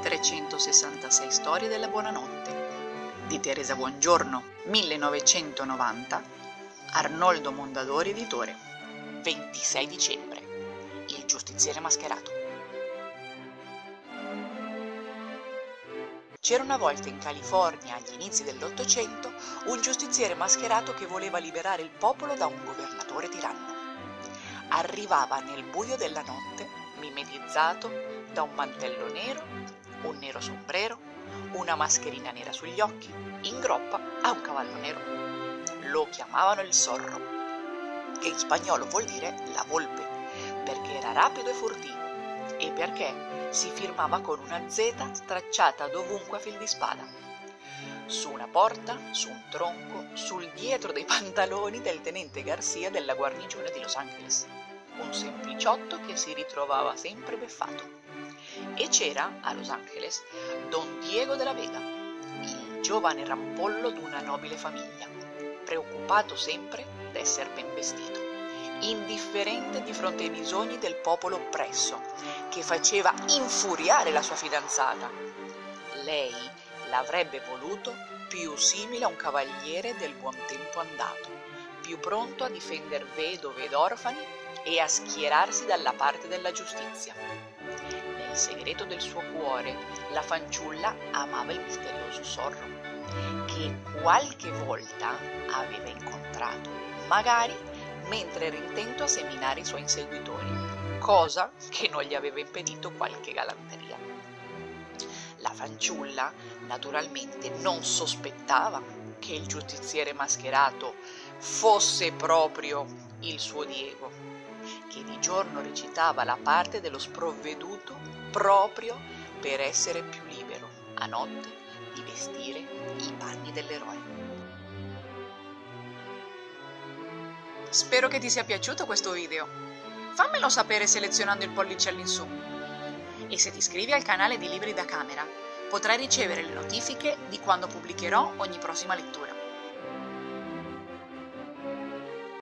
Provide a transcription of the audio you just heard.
366 storie della buonanotte. Di Teresa Buongiorno 1990 Arnoldo Mondadori editore. 26 dicembre. Il giustiziere mascherato. C'era una volta in California, agli inizi dell'Ottocento, un giustiziere mascherato che voleva liberare il popolo da un governatore tiranno. Arrivava nel buio della notte, mimetizzato da un mantello nero, un nero sombrero, una mascherina nera sugli occhi, in groppa a un cavallo nero. Lo chiamavano il zorro, che in spagnolo vuol dire la volpe, perché era rapido e furtivo e perché si firmava con una Z stracciata dovunque a fil di spada. Su una porta, su un tronco, sul dietro dei pantaloni del tenente Garcia della guarnigione di Los Angeles. Un sempliciotto che si ritrovava sempre beffato. E c'era a Los Angeles Don Diego de la Vega, il giovane rampollo d'una nobile famiglia, preoccupato sempre d'essere ben vestito indifferente di fronte ai bisogni del popolo oppresso, che faceva infuriare la sua fidanzata. Lei l'avrebbe voluto più simile a un cavaliere del buon tempo andato, più pronto a difendere vedove ed orfani e a schierarsi dalla parte della giustizia. Nel segreto del suo cuore, la fanciulla amava il misterioso Sorro, che qualche volta aveva incontrato, magari mentre era intento a seminare i suoi inseguitori, cosa che non gli aveva impedito qualche galanteria. La fanciulla, naturalmente, non sospettava che il giustiziere mascherato fosse proprio il suo Diego, che di giorno recitava la parte dello sprovveduto proprio per essere più libero, a notte, di vestire i panni dell'eroe. Spero che ti sia piaciuto questo video. Fammelo sapere selezionando il pollice all'insù. E se ti iscrivi al canale di Libri da Camera, potrai ricevere le notifiche di quando pubblicherò ogni prossima lettura.